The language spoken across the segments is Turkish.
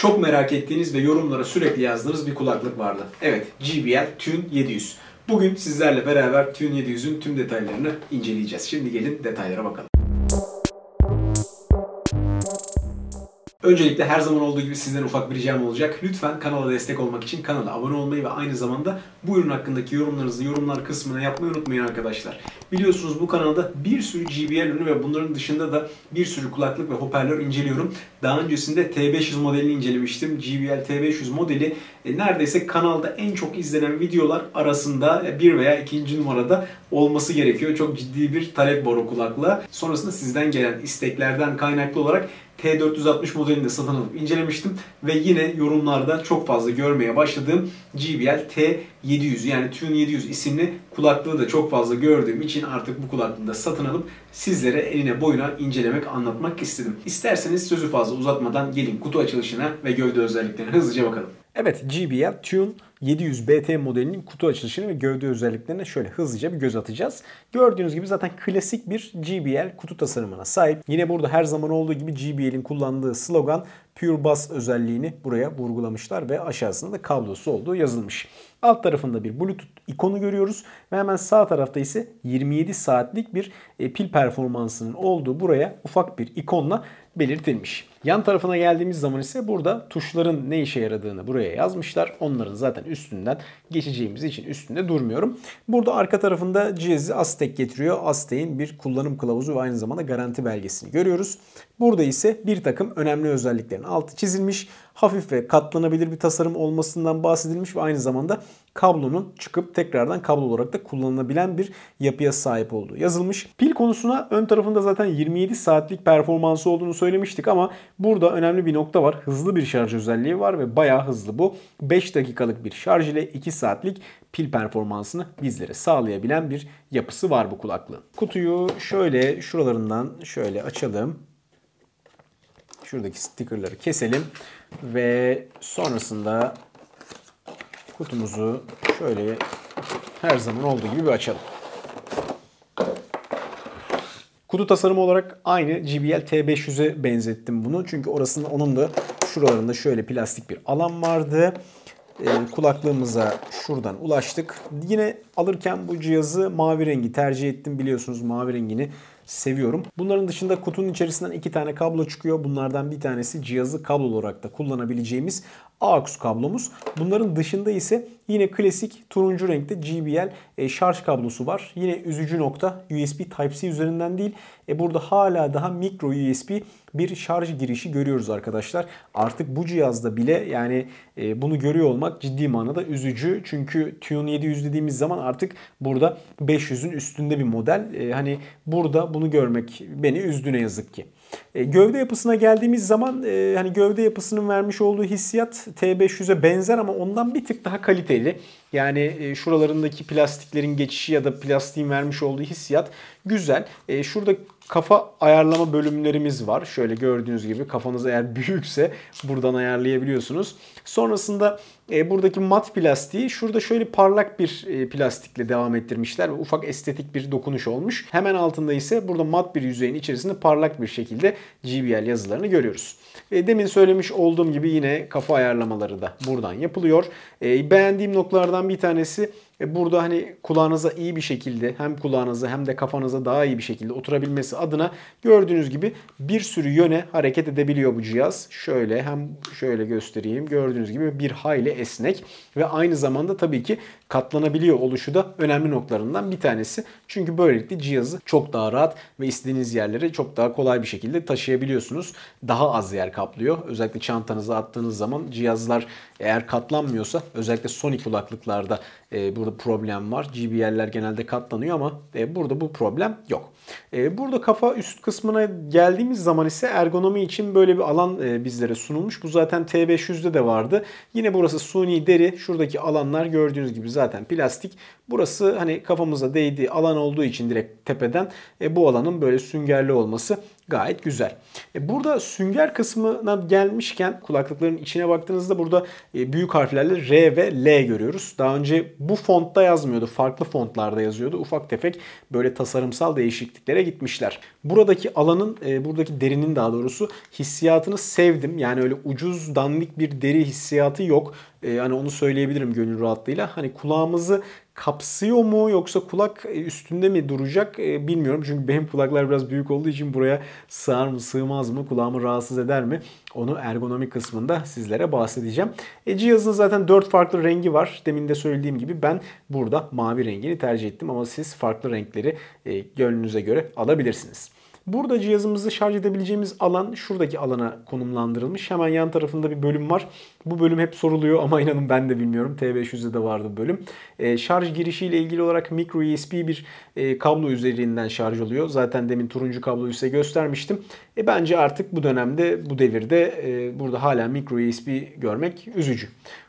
Çok merak ettiğiniz ve yorumlara sürekli yazdığınız bir kulaklık vardı. Evet, JBL Tune 700. Bugün sizlerle beraber Tune 700'ün tüm detaylarını inceleyeceğiz. Şimdi gelin detaylara bakalım. Öncelikle her zaman olduğu gibi sizden ufak bir ricam olacak. Lütfen kanala destek olmak için kanala abone olmayı ve aynı zamanda bu ürün hakkındaki yorumlarınızı yorumlar kısmına yapmayı unutmayın arkadaşlar. Biliyorsunuz bu kanalda bir sürü JBL ürünü ve bunların dışında da bir sürü kulaklık ve hoparlör inceliyorum. Daha öncesinde T500 modelini incelemiştim. JBL T500 modeli e, neredeyse kanalda en çok izlenen videolar arasında bir veya ikinci numarada olması gerekiyor. Çok ciddi bir talep var o kulaklığa. Sonrasında sizden gelen isteklerden kaynaklı olarak T460 modelini de satın alıp incelemiştim. Ve yine yorumlarda çok fazla görmeye başladığım JBL T700 yani Tune 700 isimli kulaklığı da çok fazla gördüğüm için artık bu kulaklığı da satın alıp sizlere eline boyuna incelemek, anlatmak istedim. İsterseniz sözü fazla uzatmadan gelin kutu açılışına ve gövde özelliklerine hızlıca bakalım. Evet JBL Tune 700 BT modelinin kutu açılışını ve gövde özelliklerine şöyle hızlıca bir göz atacağız. Gördüğünüz gibi zaten klasik bir JBL kutu tasarımına sahip. Yine burada her zaman olduğu gibi JBL'in kullandığı slogan Pure Bass özelliğini buraya vurgulamışlar ve aşağısında da kablosu olduğu yazılmış. Alt tarafında bir Bluetooth ikonu görüyoruz ve hemen sağ tarafta ise 27 saatlik bir e, pil performansının olduğu buraya ufak bir ikonla belirtilmiş. Yan tarafına geldiğimiz zaman ise burada tuşların ne işe yaradığını buraya yazmışlar. Onların zaten üstünden geçeceğimiz için üstünde durmuyorum. Burada arka tarafında cihazı Aztek getiriyor. Aztek'in bir kullanım kılavuzu ve aynı zamanda garanti belgesini görüyoruz. Burada ise bir takım önemli özelliklerin altı çizilmiş. Hafif ve katlanabilir bir tasarım olmasından bahsedilmiş ve aynı zamanda kablonun çıkıp tekrardan kablo olarak da kullanılabilen bir yapıya sahip olduğu yazılmış. Pil konusuna ön tarafında zaten 27 saatlik performansı olduğunu söylemiştik ama burada önemli bir nokta var. Hızlı bir şarj özelliği var ve bayağı hızlı bu. 5 dakikalık bir şarj ile 2 saatlik pil performansını bizlere sağlayabilen bir yapısı var bu kulaklığın. Kutuyu şöyle şuralarından şöyle açalım. Şuradaki stickerları keselim ve sonrasında kutumuzu şöyle her zaman olduğu gibi bir açalım. Kutu tasarımı olarak aynı JBL T500'e benzettim bunu. Çünkü orasında onun da şuralarında şöyle plastik bir alan vardı. E, kulaklığımıza şuradan ulaştık. Yine alırken bu cihazı mavi rengi tercih ettim. Biliyorsunuz mavi rengini seviyorum. Bunların dışında kutunun içerisinden iki tane kablo çıkıyor. Bunlardan bir tanesi cihazı kablo olarak da kullanabileceğimiz AUX kablomuz. Bunların dışında ise yine klasik turuncu renkte GBL e, şarj kablosu var. Yine üzücü nokta USB Type-C üzerinden değil. E, burada hala daha micro USB bir şarj girişi görüyoruz arkadaşlar. Artık bu cihazda bile yani e, bunu görüyor olmak ciddi manada üzücü. Çünkü Tune 700 dediğimiz zaman artık burada 500'ün üstünde bir model. Hani burada bunu görmek beni üzdü ne yazık ki. E, gövde yapısına geldiğimiz zaman e, hani gövde yapısının vermiş olduğu hissiyat T500'e benzer ama ondan bir tık daha kaliteli. Yani e, şuralarındaki plastiklerin geçişi ya da plastiğin vermiş olduğu hissiyat güzel. Şurada kafa ayarlama bölümlerimiz var. Şöyle gördüğünüz gibi kafanız eğer büyükse buradan ayarlayabiliyorsunuz. Sonrasında e, buradaki mat plastiği şurada şöyle parlak bir e, plastikle devam ettirmişler ve ufak estetik bir dokunuş olmuş. Hemen altında ise burada mat bir yüzeyin içerisinde parlak bir şekilde GBL yazılarını görüyoruz. E, demin söylemiş olduğum gibi yine kafa ayarlamaları da buradan yapılıyor. E, beğendiğim noktalardan bir tanesi e, burada hani kulağınıza iyi bir şekilde hem kulağınıza hem de kafanıza daha iyi bir şekilde oturabilmesi adına gördüğünüz gibi bir sürü yöne hareket edebiliyor bu cihaz. Şöyle hem şöyle göstereyim. Gördüğünüz gibi bir hayli esnek ve aynı zamanda tabii ki katlanabiliyor oluşu da önemli noktalarından bir tanesi. Çünkü böylelikle cihazı çok daha rahat ve istediğiniz yerlere çok daha kolay bir şekilde taşıyabiliyorsunuz. Daha az yer kaplıyor. Özellikle çantanıza attığınız zaman cihazlar eğer katlanmıyorsa özellikle Sony kulaklıklarda e, burada problem var. JBL'ler genelde katlanıyor ama e, burada bu problem yok. E, burada kafa üst kısmına geldiğimiz zaman ise ergonomi için böyle bir alan e, bizlere sunulmuş. Bu zaten T500'de de vardı. Yine burası suni deri. Şuradaki alanlar gördüğünüz gibi zaten plastik. Burası hani kafamıza değdiği alan olduğu için direkt tepeden e, bu alanın böyle süngerli olması gayet güzel. E, burada sünger kısmına gelmişken kulaklıkların içine baktığınızda burada e, büyük harflerle R ve L görüyoruz. Daha önce bu fontta yazmıyordu. Farklı fontlarda yazıyordu. Ufak tefek böyle tasarımsal değişikliklere gitmişler. Buradaki alanın, e, buradaki derinin daha doğrusu hissiyatını sevdim. Yani öyle ucuz dandik bir deri hissiyatı yok. Hani onu söyleyebilirim gönül rahatlığıyla. Hani kulağımızı kapsıyor mu yoksa kulak e, üstünde mi duracak e, bilmiyorum. Çünkü benim kulaklar biraz büyük olduğu için buraya sığar mı sığmaz mı kulağımı rahatsız eder mi onu ergonomi kısmında sizlere bahsedeceğim. E, cihazın zaten 4 farklı rengi var. Demin de söylediğim gibi ben burada mavi rengini tercih ettim ama siz farklı renkleri e, gönlünüze göre alabilirsiniz. Burada cihazımızı şarj edebileceğimiz alan şuradaki alana konumlandırılmış. Hemen yan tarafında bir bölüm var. Bu bölüm hep soruluyor ama inanın ben de bilmiyorum. T500'de de vardı bölüm. E, şarj girişiyle ilgili olarak micro USB bir e, kablo üzerinden şarj oluyor. Zaten demin turuncu kabloyu size göstermiştim. E, bence artık bu dönemde, bu devirde e, burada hala micro USB görmek üzücü.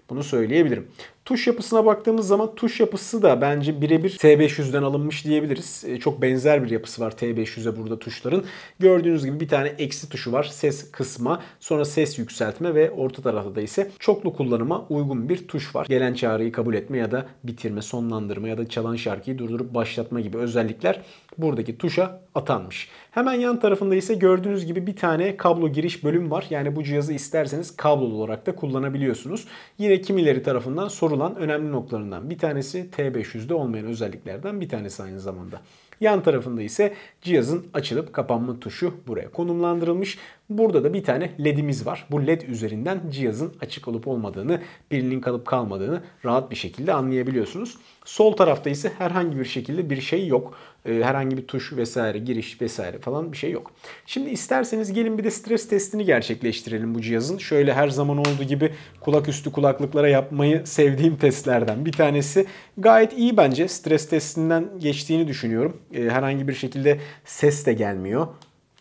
Bunu söyleyebilirim. Tuş yapısına baktığımız zaman tuş yapısı da bence birebir T500'den alınmış diyebiliriz. E, çok benzer bir yapısı var T500'e burada tuşların. Gördüğünüz gibi bir tane eksi tuşu var. Ses kısma, sonra ses yükseltme ve orta tarafta da ise çoklu kullanıma uygun bir tuş var. Gelen çağrıyı kabul etme ya da bitirme, sonlandırma ya da çalan şarkıyı durdurup başlatma gibi özellikler buradaki tuşa atanmış. Hemen yan tarafında ise gördüğünüz gibi bir tane kablo giriş bölüm var. Yani bu cihazı isterseniz kablolu olarak da kullanabiliyorsunuz. Yine kimileri tarafından sorulan önemli noktalarından bir tanesi T500'de olmayan özelliklerden bir tanesi aynı zamanda. Yan tarafında ise cihazın açılıp kapanma tuşu buraya konumlandırılmış. Burada da bir tane ledimiz var. Bu led üzerinden cihazın açık olup olmadığını, pilinin kalıp kalmadığını rahat bir şekilde anlayabiliyorsunuz. Sol tarafta ise herhangi bir şekilde bir şey yok. Ee, herhangi bir tuş vesaire, giriş vesaire falan bir şey yok. Şimdi isterseniz gelin bir de stres testini gerçekleştirelim bu cihazın. Şöyle her zaman olduğu gibi kulak üstü kulaklıklara yapmayı sevdiğim testlerden bir tanesi. Gayet iyi bence. Stres testinden geçtiğini düşünüyorum. Ee, herhangi bir şekilde ses de gelmiyor.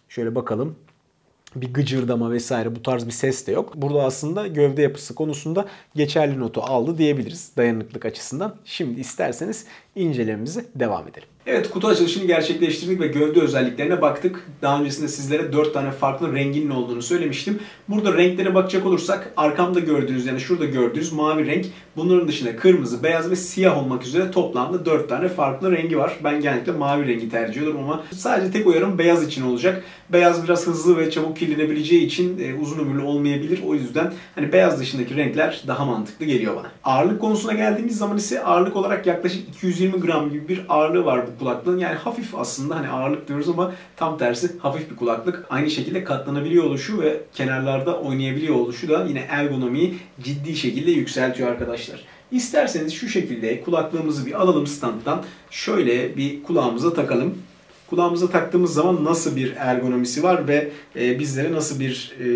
Şöyle bakalım bir gıcırdama vesaire bu tarz bir ses de yok. Burada aslında gövde yapısı konusunda geçerli notu aldı diyebiliriz dayanıklık açısından. Şimdi isterseniz incelememize devam edelim. Evet kutu açılışını gerçekleştirdik ve gövde özelliklerine baktık. Daha öncesinde sizlere 4 tane farklı renginin olduğunu söylemiştim. Burada renklere bakacak olursak arkamda gördüğünüz yani şurada gördüğünüz mavi renk bunların dışında kırmızı, beyaz ve siyah olmak üzere toplamda 4 tane farklı rengi var. Ben genellikle mavi rengi tercih ediyorum ama sadece tek uyarım beyaz için olacak. Beyaz biraz hızlı ve çabuk kirlenebileceği için e, uzun ömürlü olmayabilir. O yüzden hani beyaz dışındaki renkler daha mantıklı geliyor bana. Ağırlık konusuna geldiğimiz zaman ise ağırlık olarak yaklaşık 220 gram gibi bir ağırlığı var bu kulaklığın. Yani hafif aslında hani ağırlık diyoruz ama tam tersi hafif bir kulaklık. Aynı şekilde katlanabiliyor oluşu ve kenarlarda oynayabiliyor oluşu da yine ergonomiyi ciddi şekilde yükseltiyor arkadaşlar. İsterseniz şu şekilde kulaklığımızı bir alalım standtan. Şöyle bir kulağımıza takalım. Kulağımıza taktığımız zaman nasıl bir ergonomisi var ve e, bizlere nasıl bir e,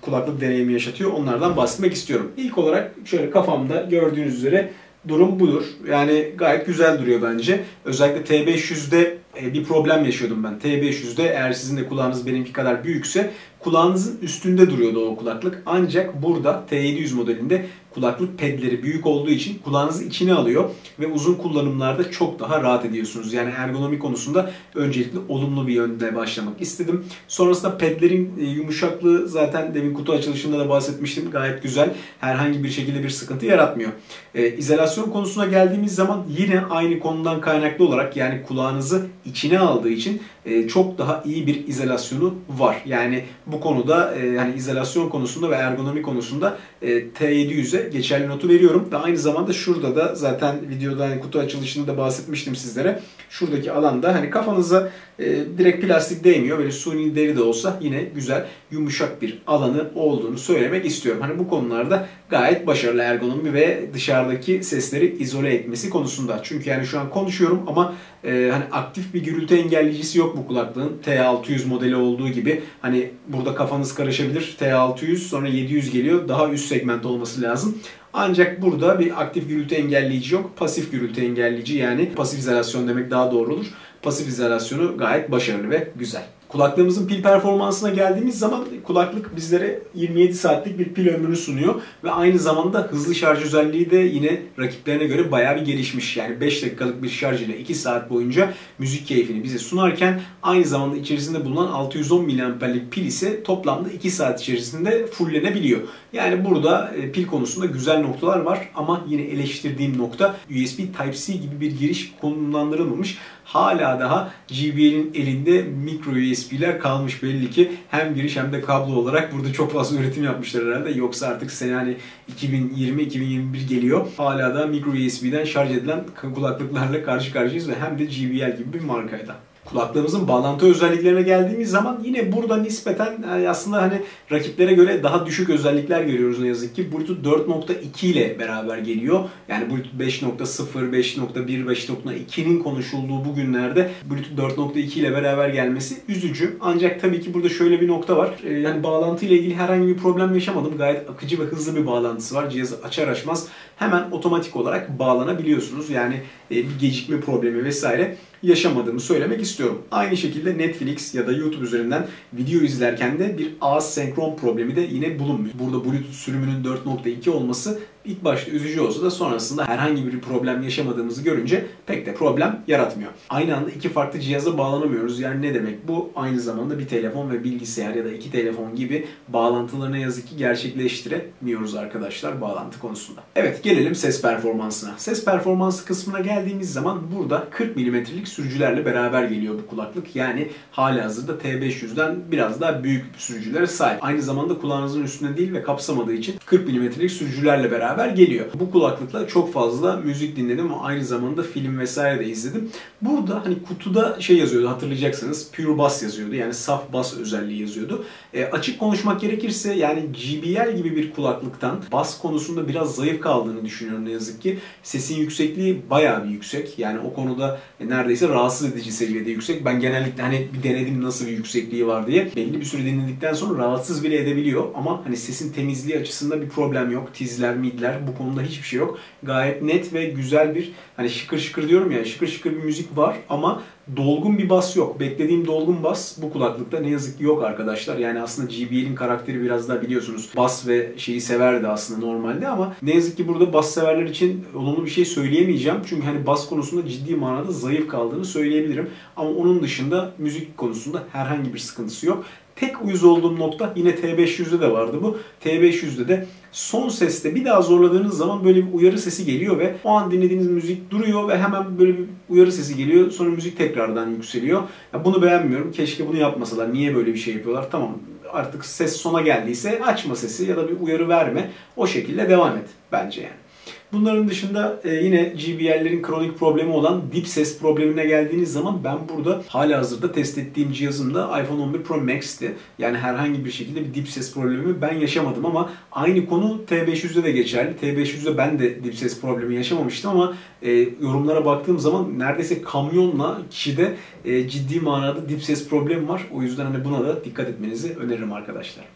kulaklık deneyimi yaşatıyor onlardan bahsetmek istiyorum. İlk olarak şöyle kafamda gördüğünüz üzere durum budur. Yani gayet güzel duruyor bence. Özellikle T500'de e, bir problem yaşıyordum ben. T500'de eğer sizin de kulağınız benimki kadar büyükse kulağınızın üstünde duruyordu o kulaklık. Ancak burada T700 modelinde kulaklık pedleri büyük olduğu için kulağınızı içine alıyor ve uzun kullanımlarda çok daha rahat ediyorsunuz. Yani ergonomi konusunda öncelikle olumlu bir yönde başlamak istedim. Sonrasında pedlerin e, yumuşaklığı zaten demin kutu açılışında da bahsetmiştim. Gayet güzel. Herhangi bir şekilde bir sıkıntı yaratmıyor. E, izolasyon konusuna geldiğimiz zaman yine aynı konudan kaynaklı olarak yani kulağınızı içine aldığı için e, çok daha iyi bir izolasyonu var. Yani bu konuda e, hani izolasyon konusunda ve ergonomi konusunda e, T700'e geçerli notu veriyorum. Ve aynı zamanda şurada da zaten videoda kutu açılışında da bahsetmiştim sizlere. Şuradaki alanda hani kafanıza e, direkt plastik değmiyor. Böyle suni deri de olsa yine güzel yumuşak bir alanı olduğunu söylemek istiyorum. Hani bu konularda gayet başarılı ergonomi ve dışarıdaki sesleri izole etmesi konusunda. Çünkü yani şu an konuşuyorum ama e, hani aktif bir gürültü engelleyicisi yok bu kulaklığın. T600 modeli olduğu gibi hani burada kafanız karışabilir. T600 sonra 700 geliyor. Daha üst segment olması lazım. Ancak burada bir aktif gürültü engelleyici yok. Pasif gürültü engelleyici yani pasif izolasyon demek daha doğru olur. Pasif izolasyonu gayet başarılı ve güzel. Kulaklığımızın pil performansına geldiğimiz zaman kulaklık bizlere 27 saatlik bir pil ömrünü sunuyor ve aynı zamanda hızlı şarj özelliği de yine rakiplerine göre bayağı bir gelişmiş. Yani 5 dakikalık bir şarj ile 2 saat boyunca müzik keyfini bize sunarken aynı zamanda içerisinde bulunan 610 mAh'lik pil ise toplamda 2 saat içerisinde fulllenebiliyor. Yani burada e, pil konusunda güzel noktalar var ama yine eleştirdiğim nokta USB Type-C gibi bir giriş konumlandırılmamış. Hala daha JBL'in elinde micro USB'ler kalmış belli ki hem giriş hem de kablo olarak burada çok fazla üretim yapmışlar herhalde. Yoksa artık sene hani 2020-2021 geliyor. Hala da micro USB'den şarj edilen kulaklıklarla karşı karşıyayız ve hem de JBL gibi bir markayla kulaklığımızın bağlantı özelliklerine geldiğimiz zaman yine burada nispeten e, aslında hani rakiplere göre daha düşük özellikler görüyoruz ne yazık ki. Bluetooth 4.2 ile beraber geliyor. Yani Bluetooth 5.0, 5.1, 5.2'nin konuşulduğu bu günlerde Bluetooth 4.2 ile beraber gelmesi üzücü. Ancak tabii ki burada şöyle bir nokta var. E, yani bağlantı ile ilgili herhangi bir problem yaşamadım. Gayet akıcı ve hızlı bir bağlantısı var. Cihazı açar açmaz hemen otomatik olarak bağlanabiliyorsunuz. Yani bir gecikme problemi vesaire yaşamadığımı söylemek istiyorum. Aynı şekilde Netflix ya da YouTube üzerinden video izlerken de bir ağız senkron problemi de yine bulunmuyor. Burada Bluetooth sürümünün 4.2 olması ilk başta üzücü olsa da sonrasında herhangi bir problem yaşamadığımızı görünce pek de problem yaratmıyor. Aynı anda iki farklı cihaza bağlanamıyoruz. Yani ne demek bu? Aynı zamanda bir telefon ve bilgisayar ya da iki telefon gibi bağlantıları ne yazık ki gerçekleştiremiyoruz arkadaşlar bağlantı konusunda. Evet gelelim ses performansına. Ses performansı kısmına geldiğimiz zaman burada 40 mm'lik sürücülerle beraber geliyor bu kulaklık. Yani hali hazırda T500'den biraz daha büyük sürücülere sahip. Aynı zamanda kulağınızın üstünde değil ve kapsamadığı için 40 mm'lik sürücülerle beraber beraber geliyor. Bu kulaklıkla çok fazla müzik dinledim ama aynı zamanda film vesaire de izledim. Burada hani kutuda şey yazıyordu hatırlayacaksınız. Pure Bass yazıyordu. Yani saf bas özelliği yazıyordu. E, açık konuşmak gerekirse yani JBL gibi bir kulaklıktan bas konusunda biraz zayıf kaldığını düşünüyorum ne yazık ki. Sesin yüksekliği bayağı bir yüksek. Yani o konuda e, neredeyse rahatsız edici seviyede yüksek. Ben genellikle hani bir denedim nasıl bir yüksekliği var diye. Belli bir süre dinledikten sonra rahatsız bile edebiliyor. Ama hani sesin temizliği açısından bir problem yok. Tizler, midler değiller. Bu konuda hiçbir şey yok. Gayet net ve güzel bir hani şıkır şıkır diyorum ya şıkır şıkır bir müzik var ama dolgun bir bas yok. Beklediğim dolgun bas bu kulaklıkta ne yazık ki yok arkadaşlar. Yani aslında JBL'in karakteri biraz daha biliyorsunuz bas ve şeyi severdi aslında normalde ama ne yazık ki burada bas severler için olumlu bir şey söyleyemeyeceğim. Çünkü hani bas konusunda ciddi manada zayıf kaldığını söyleyebilirim. Ama onun dışında müzik konusunda herhangi bir sıkıntısı yok. Tek uyuz olduğum nokta yine T500'de de vardı bu. T500'de de son seste bir daha zorladığınız zaman böyle bir uyarı sesi geliyor ve o an dinlediğiniz müzik duruyor ve hemen böyle bir uyarı sesi geliyor. Sonra müzik tekrardan yükseliyor. Ya bunu beğenmiyorum. Keşke bunu yapmasalar. Niye böyle bir şey yapıyorlar? Tamam artık ses sona geldiyse açma sesi ya da bir uyarı verme. O şekilde devam et bence yani. Bunların dışında e, yine GBL'lerin kronik problemi olan dip ses problemine geldiğiniz zaman ben burada hala hazırda test ettiğim cihazımda iPhone 11 Pro Max'ti. Yani herhangi bir şekilde bir dip ses problemi ben yaşamadım ama aynı konu T500'de de geçerli. T500'de ben de dip ses problemi yaşamamıştım ama e, yorumlara baktığım zaman neredeyse kamyonla kişide e, ciddi manada dip ses problemi var. O yüzden hani buna da dikkat etmenizi öneririm arkadaşlar.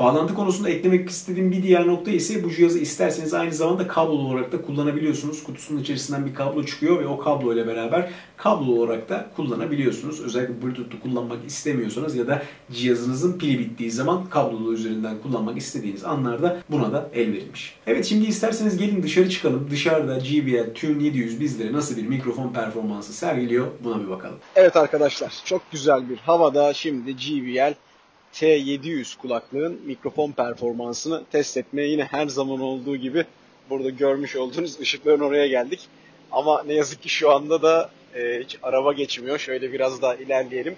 Bağlantı konusunda eklemek istediğim bir diğer nokta ise bu cihazı isterseniz aynı zamanda kablolu olarak da kullanabiliyorsunuz. Kutusunun içerisinden bir kablo çıkıyor ve o kablo ile beraber kablo olarak da kullanabiliyorsunuz. Özellikle Bluetooth'u kullanmak istemiyorsanız ya da cihazınızın pili bittiği zaman kablolu üzerinden kullanmak istediğiniz anlarda buna da el verilmiş. Evet şimdi isterseniz gelin dışarı çıkalım. Dışarıda JBL Tune 700 bizlere nasıl bir mikrofon performansı sergiliyor buna bir bakalım. Evet arkadaşlar çok güzel bir havada şimdi JBL T700 kulaklığın mikrofon performansını test etmeye yine her zaman olduğu gibi burada görmüş olduğunuz ışıkların oraya geldik. Ama ne yazık ki şu anda da e, hiç araba geçmiyor. Şöyle biraz daha ilerleyelim.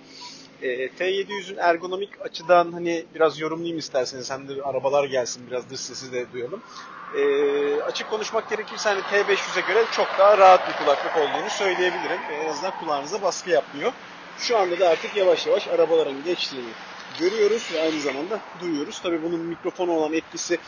E, T700'ün ergonomik açıdan hani biraz yorumlayayım isterseniz. Hem de arabalar gelsin biraz dış sesi de duyalım. E, açık konuşmak gerekirse hani T500'e göre çok daha rahat bir kulaklık olduğunu söyleyebilirim. En azından kulağınıza baskı yapmıyor. Şu anda da artık yavaş yavaş arabaların geçtiğini görüyoruz ve aynı zamanda duyuyoruz. Tabi bunun mikrofona olan etkisi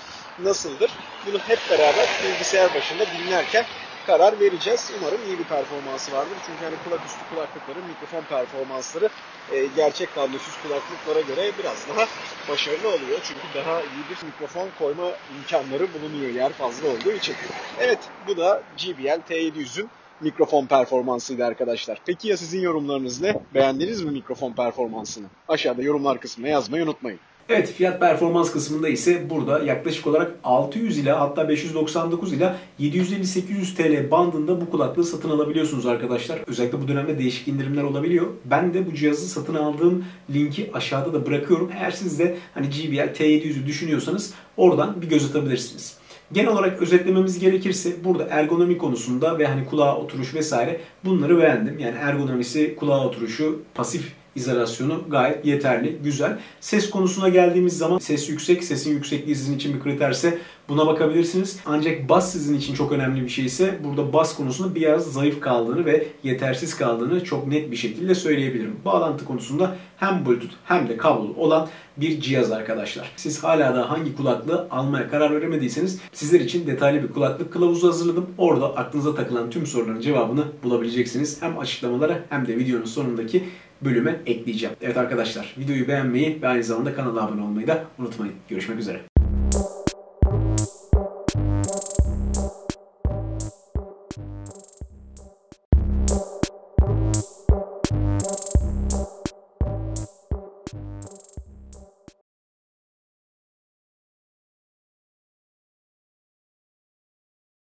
nasıldır? Bunu hep beraber bilgisayar başında dinlerken karar vereceğiz. Umarım iyi bir performansı vardır. Çünkü hani kulak üstü kulaklıkların mikrofon performansları e, gerçek kablosuz kulaklıklara göre biraz daha başarılı oluyor. Çünkü daha iyi bir mikrofon koyma imkanları bulunuyor yer fazla olduğu için. Evet bu da JBL T700'ün mikrofon performansıydı arkadaşlar. Peki ya sizin yorumlarınız ne? Beğendiniz mi mikrofon performansını? Aşağıda yorumlar kısmına yazmayı unutmayın. Evet fiyat performans kısmında ise burada yaklaşık olarak 600 ila hatta 599 ila 750-800 TL bandında bu kulaklığı satın alabiliyorsunuz arkadaşlar. Özellikle bu dönemde değişik indirimler olabiliyor. Ben de bu cihazı satın aldığım linki aşağıda da bırakıyorum. Eğer siz de hani JBL T700'ü düşünüyorsanız oradan bir göz atabilirsiniz. Genel olarak özetlememiz gerekirse burada ergonomi konusunda ve hani kulağa oturuş vesaire bunları beğendim. Yani ergonomisi, kulağa oturuşu, pasif izolasyonu gayet yeterli, güzel. Ses konusuna geldiğimiz zaman ses yüksek, sesin yüksekliği sizin için bir kriterse buna bakabilirsiniz. Ancak bas sizin için çok önemli bir şeyse burada bas konusunda biraz zayıf kaldığını ve yetersiz kaldığını çok net bir şekilde söyleyebilirim. Bağlantı konusunda hem Bluetooth hem de kablolu olan bir cihaz arkadaşlar. Siz hala da hangi kulaklığı almaya karar veremediyseniz sizler için detaylı bir kulaklık kılavuzu hazırladım. Orada aklınıza takılan tüm soruların cevabını bulabileceksiniz. Hem açıklamalara hem de videonun sonundaki bölüme ekleyeceğim. Evet arkadaşlar videoyu beğenmeyi ve aynı zamanda kanala abone olmayı da unutmayın. Görüşmek üzere.